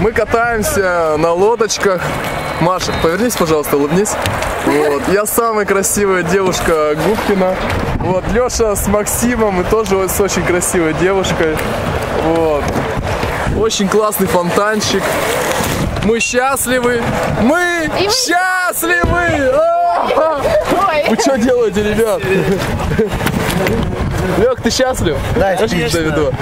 Мы катаемся на лодочках. Маша, повернись, пожалуйста, улыбнись. Вот. Я самая красивая девушка Губкина. Вот. Леша с Максимом и тоже вот с очень красивой девушкой. Вот. Очень классный фонтанчик. Мы счастливы! Мы И счастливы! А! Ой. Вы что делаете, ребят? Лег, ты счастлив? Да, Знаешь, конечно.